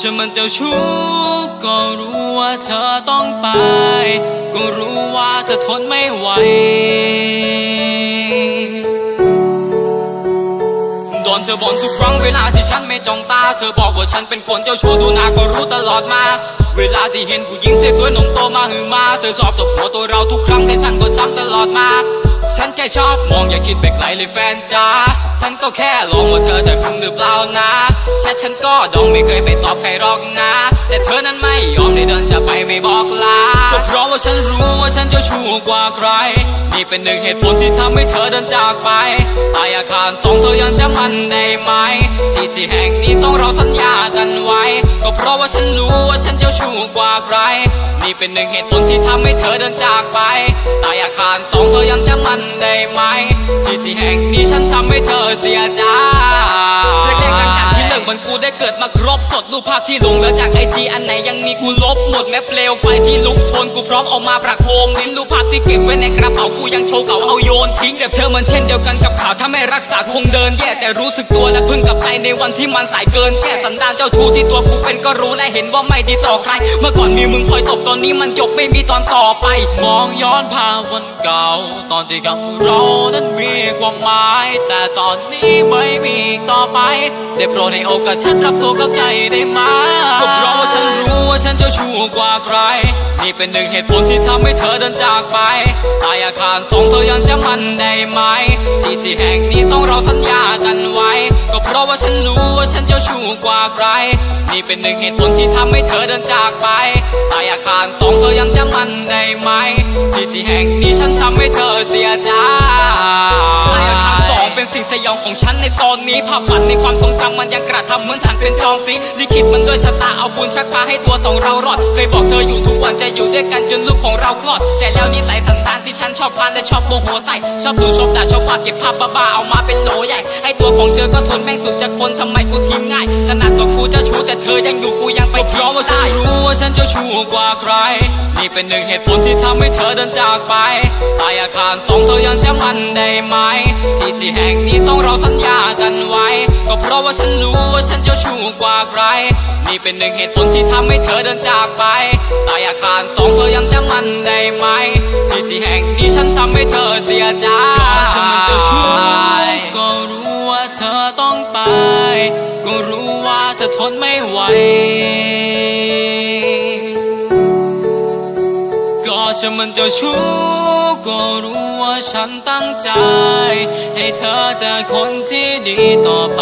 ฉันมันเจ้าชู้ก็รู้ว่าเธอต้องไป ก็รู้ว่าจะทนไม่ไหว อบ่นทุกครั้งเวลาที่ฉันไม่จ้องตา เธอบอกว่าฉันเป็นคนเจ้าชู้ดูหน้าก็รู้ตลอดมา เวลาที่เห็นผู้หญิงสวยๆนมโตมาหือมา เธอชอบตบหัวตัวเราทุกครั้งแต่ฉันก็จำตลอดมา ฉันแค่ชอบมองอย่าคิดไปไกลเลยแฟนจ้า ฉันก็แค่ลองว่าเธอจะหึงหรือเปล่านะแชทฉันก็ดองไม่เคยไปตอบใครหรอกนะ แต่เธอนั้นไม่ยอมเลยเดินจะไปไม่บอกลา ก็เพราะว่าฉันรู้ว่าฉันจ้าชู้กว่าใคร นี่เป็นหนึ่งเหตุผลที่ทำให้เธอเดินจากไปใต้อาคารสองเธอยังจำมันได้ไหม ที่ที่แห่งนี้สองเราสัญญากันไว้ ก็เพราะว่าฉันรู้ว่าฉันเจ้าชู้กว่าใคร นี่เป็นหนึ่งเหตุผลที่ทำให้เธอเดินจากไปใต้อาคารสองเธอยังจำมันได้ไหม ที่ที่แห่งนี้ฉันทำให้เธอเสียใจ จากที่เลิกมันกูได้เกิดมาครบสดรูปภาพที่ลงเหลือจากไอจีอันไหนยังมีกูลบหมดแม้เปลวไฟที่ลุกชนกูพร้อมเอามาประโคมลิ้นรูปภาพที่เก็บไว้ในกระเป๋ากูยังโชว์เก่าเอาโยนทิ้งแต่เธอเหมันเช่นเดียวกันกับข่าวถ้าไม่รักษาคงเดินแย่แต่รู้สึกตัวและพึ่งกับไปในวันที่มันสายเกินแก้สันดานเจ้าชู้ที่ตัวกูเป็นก็รู้และเห็นว่าไม่ดีต่อใคร เมื่อก่อนมีมึงคอยตบตอนนี้มันจบไม่มีตอนต่อไป มองย้อนภาพวันเก่า ตอนที่กับเรานั้นมีความหมาย แต่ตอนนี้ไม่มีต่อไปได้โปรดในโอกาสฉันรับตัวกับใจได้ไหมก็เพราะว่าฉันรู้ว่าฉันเจ้าชู้กว่าใคร นี่เป็นหนึ่งเหตุผลที่ทำให้เธอเดินจากไปใต้อาคารสองเธอยังจำมันได้ไหม ที่ที่แห่งนี้สองเราสัญญากันไว้ ก็เพราะว่าฉันรู้ว่าฉันเจ้าชู้กว่าใคร นี่เป็นหนึ่งเหตุผลที่ทำให้เธอเดินจากไปใต้อาคารสองเธอยังจำมันได้ไหม ที่ที่แห่งนี้ฉันทำให้เธอเสียใจ สยองของฉันในตอนนี้ภาพฝันในความทรงจำมันยังกระทำเหมือนฉันเป็นจองซีลิขิตมันด้วยชะตาเอาบุญชักพาให้ตัวสองเรารอดเคยบอกเธออยู่ทุกวันจะอยู่ด้วยกันจนลูกของเราคลอด แต่แล้วนิสัยสันดานที่ฉันชอบพานและชอบโมโหใส่ชอบดูชอบด่าชอบว่าเก็บภาพบ้าๆเอามาเป็นโหลใหญ่ให้ตัวของเธอก็ทนแม่งสุดจะคนทำไมกูทิ้งง่ายขนาดตัวกูจ้าชู้แต่เธอยังอยู่กูยังไปเพราะว่าฉันรู้ว่าฉันจ้าชู้กว่าใครนี่เป็นหนึ่งเหตุผลที่ทำให้เธอเดินจากไปใต้อาคารสองเธอยังจำมันได้ไหม ที่แห่งนี้สองเราสัญญากันไว้ ก็เพราะว่าฉันรู้ว่าฉันเจ้าชู้กว่าใคร นี่เป็นหนึ่งเหตุผลที่ทำให้เธอเดินจากไปใต้อาคารสองเธอยังจำมันได้ไหม ที่ที่แห่งนี้ฉันทำให้เธอเสียใจก็ฉันมันเจ้าชู้ก็รู้ว่าเธอต้องไป ก็รู้ว่าเธอทนไม่ไหวก็ฉันมันเจ้าชู้ก็รู้ว่าฉันตั้งใจ เธอเจอคนที่ดีต่อไป